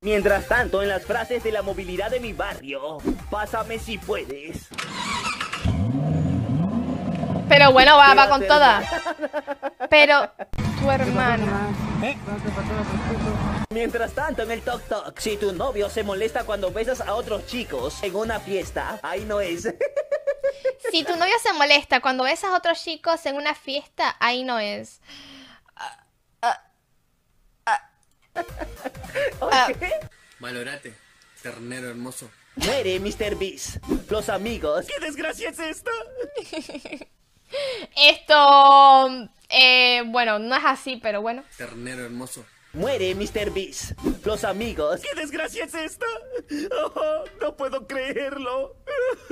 Mientras tanto, en las frases de la movilidad de mi barrio, pásame si puedes. Pero bueno, va, va con toda. Pero tu hermano. Mientras tanto, en el Tok Tok, si tu novio se molesta cuando besas a otros chicos en una fiesta, ahí no es. Si tu novio se molesta cuando besas a otros chicos en una fiesta, ahí no es. Valorate, ternero hermoso. Muere Mr. Beast. Los amigos. ¿Qué desgracia es esta? Esto, eh, bueno, no es así, pero bueno. Ternero hermoso. Muere Mr. Beast. Los amigos. ¿Qué desgracia es esta? Oh, no puedo creerlo.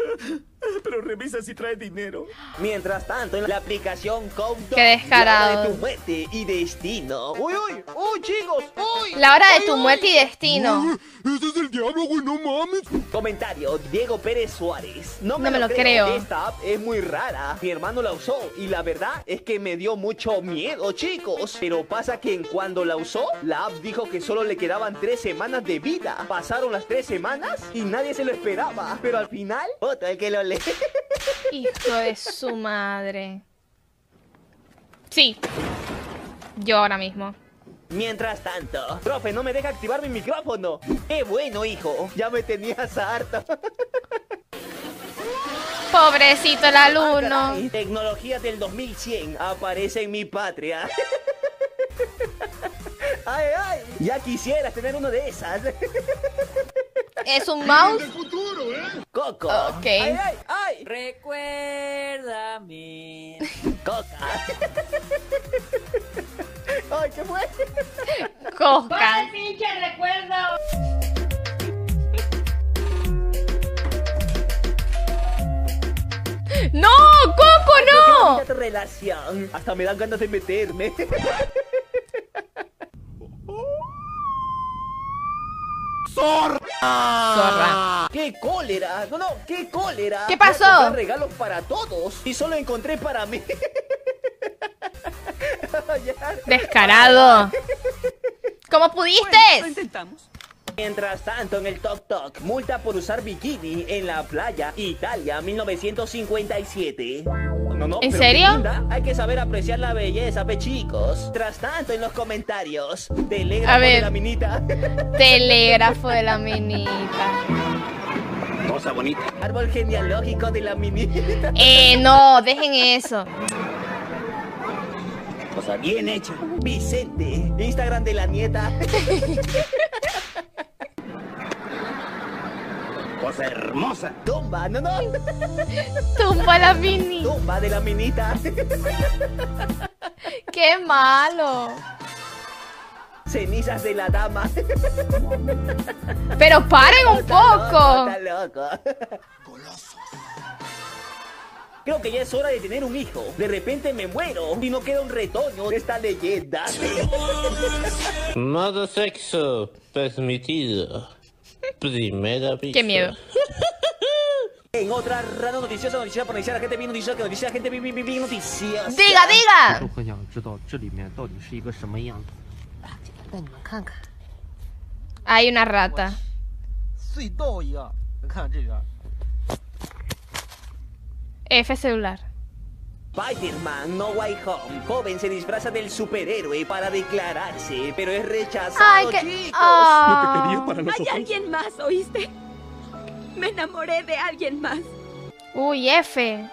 Pero revisa si trae dinero. Mientras tanto, en la aplicación Countdown, Qué descarado. la hora de tu muerte y destino. ¡Uy, uy! ¡Uy, chicos! ¡Uy! La hora de tu muerte y destino. ¡Ese es el diablo, güey! ¡No mames! Comentario, Diego Pérez Suárez. No me, No me lo creo. Esta app es muy rara. Mi hermano la usó y la verdad es que me dio mucho miedo, chicos. Pero pasa que en cuando la usó, la app dijo que solo le quedaban tres semanas de vida. Pasaron las tres semanas y nadie se lo esperaba. Pero al final, otro el que lo lee. Hijo de su madre. Sí. Yo ahora mismo. Mientras tanto, profe, no me deja activar mi micrófono. ¡Qué bueno, hijo! Ya me tenías harto. Pobrecito el alumno. Caray, Tecnología del 2100 aparece en mi patria. Ay, ay, ya quisieras tener uno de esas. Es un mouse. Coco. Ok. Ay, ay, ay. Recuérdame. Coca. Ay, ¿qué fue? Coca. ¡No! ¡Coco, no! Relación. Hasta me dan ganas de meterme. Zorra. ¡Qué cólera! No, no, qué cólera. ¿Qué pasó? regalos para todos y solo encontré para mí. Descarado. ¿Cómo pudiste? Lo intentamos. Mientras tanto, en el Tok Tok, multa por usar bikini en la playa, Italia, 1957. No, no, ¿En pero serio? linda. Hay que saber apreciar la belleza, pe chicos. Tras tanto, en los comentarios, telégrafo A ver. de la minita. Telégrafo de la minita. Cosa bonita. Árbol genealógico de la minita. Eh, no, dejen eso. Cosa bien hecha. Vicente, Instagram de la nieta. Cosa hermosa. Tumba, no, no. Tumba la mini. Tumba de la minita. Qué malo. Cenizas de la dama. Pero paren un poco. Está loco. Creo que ya es hora de tener un hijo. De repente me muero y no queda un retoño de esta leyenda. Modo sexo permitido. Primera vista. Qué miedo. En otra rana noticiosa, noticiosa por noticiar, gente bien noticiosa, que noticia, gente bien, bien, bien, bien noticiosa. Diga, diga. 都很想知道这里面到底是一个什么样子。 Hay una rata. 隧道一样，你看这边。 F celular. Spider-Man No Way Home. Joven se disfraza del superhéroe para declararse, pero es rechazado, Ay, qué. chicos. Ah. Hay alguien más, ¿oíste? Me enamoré de alguien más. Uy, F.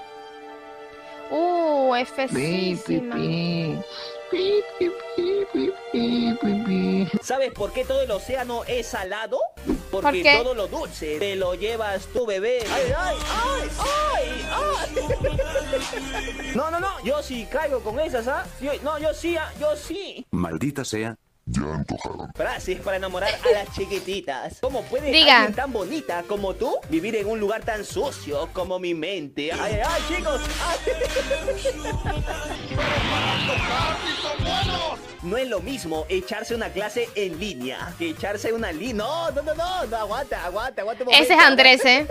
Uh, F ¿Sabes por qué todo el océano es salado? Porque ¿Por qué? todo lo dulce te lo llevas tu bebé. ¡Ay, ay, ay, ay, ay! No, no, no, yo sí caigo con esas, ¿ah? Yo- no, yo sí, ah, yo sí. Maldita sea. Frases para enamorar a las chiquititas. ¿Cómo puede Diga. alguien tan bonita como tú vivir en un lugar tan sucio como mi mente? ¡Ay, ay, ay, chicos! ¡Ay! No es lo mismo echarse una clase en línea que echarse una línea. No, no, no, no, no, aguanta, aguanta, aguanta. un Ese es Andrés, ¿eh?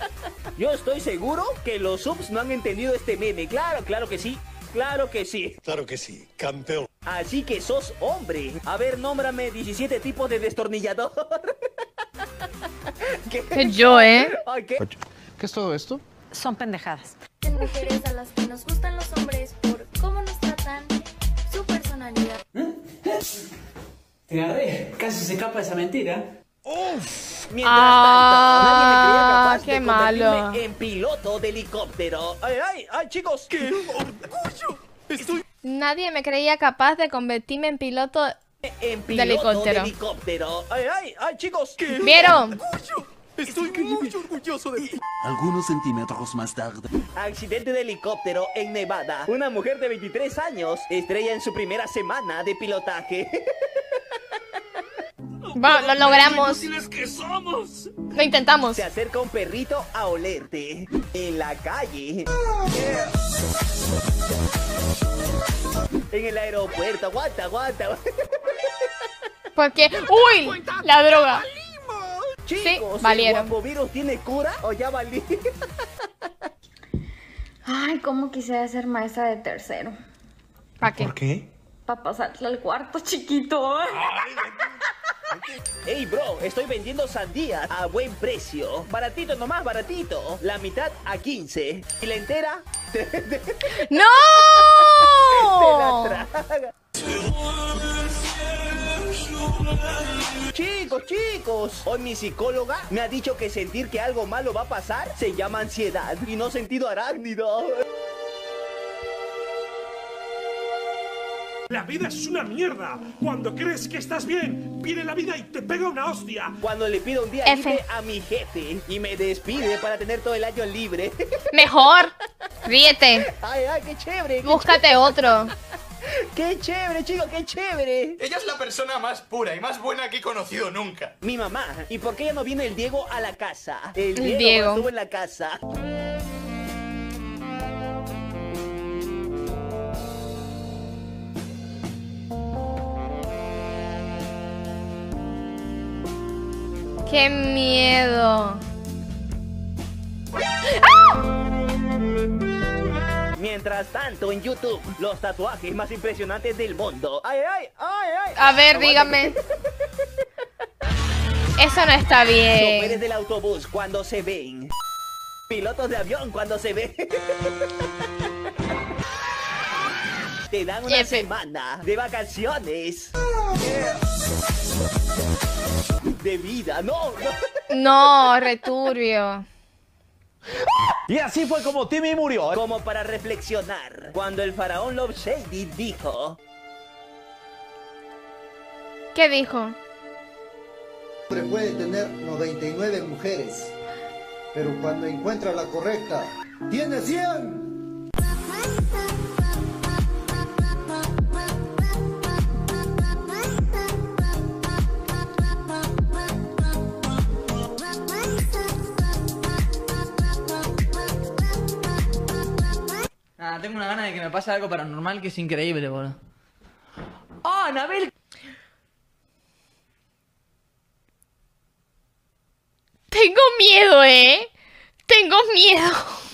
Yo estoy seguro que los subs no han entendido este meme. Claro, claro que sí. Claro que sí. Claro que sí, campeón. Así que sos hombre. A ver, nómbrame 17 tipos de destornillador. ¿Qué? Yo, ¿eh? Ay, ¿qué? ¿Qué es todo esto? Son pendejadas. En mujeres a las que nos gustan los hombres Te agarré. Casi se escapa esa mentira. Mientras Ah, tanto, nadie me creía capaz qué de malo. convertirme en piloto de helicóptero. Ay, ay, ay, chicos. ¡Qué orgullo! Estoy Nadie me creía capaz de convertirme en piloto. en De helicóptero. de helicóptero. Ay, ay, ay, chicos. ¡Qué ¿Vieron? Estoy muy orgulloso de ti. Algunos centímetros más tarde. Accidente de helicóptero en Nevada. Una mujer de 23 años estrella en su primera semana de pilotaje. Va, lo logramos. que somos! Lo intentamos. Se acerca un perrito a olerte en la calle. En el aeropuerto. Aguanta, aguanta. Porque. ¡Uy! La droga. Chicos, valieron. ¿el guapovirus tiene cura o ya valí? Ay, cómo quisiera ser maestra de tercero. ¿Para qué? qué? Para pasarle al cuarto chiquito. Ey, bro, estoy vendiendo sandías a buen precio. Baratito nomás, baratito. La mitad a 15. Y la entera te, te- te ¡No! la traga. Chicos, chicos, hoy mi psicóloga me ha dicho que sentir que algo malo va a pasar se llama ansiedad y no sentido arácnido. La vida es una mierda. Cuando crees que estás bien, viene la vida y te pega una hostia. Cuando le pido un día F. libre a mi jefe y me despide para tener todo el año libre. Mejor. Ríete. ay, ay, qué chévere. qué Búscate otro. Qué chévere, chicos, qué chévere. Ella es la persona más pura y más buena que he conocido nunca. Mi mamá. ¿Y por qué ya no viene el Diego a la casa? El El Diego, Diego. estuvo en la casa. ¡Qué miedo! Mientras tanto, en YouTube, los tatuajes más impresionantes del mundo. Ay, ay, ay, ay. A ver, dígame. Eso no está Choferes bien. del autobús cuando se ven. Pilotos de avión cuando se ven. Te dan una F. semana de vacaciones. De vida, no, no. No, returbio. Y así fue como Timmy murió. Como para reflexionar. Cuando el faraón Love Shady dijo: ¿Qué dijo? hombre puede tener 99 mujeres, pero cuando encuentra la correcta, tiene 100. Tengo una gana de que me pase algo paranormal que es increíble, boludo. ¡Oh, Anabel! Tengo miedo, ¿eh? Tengo miedo.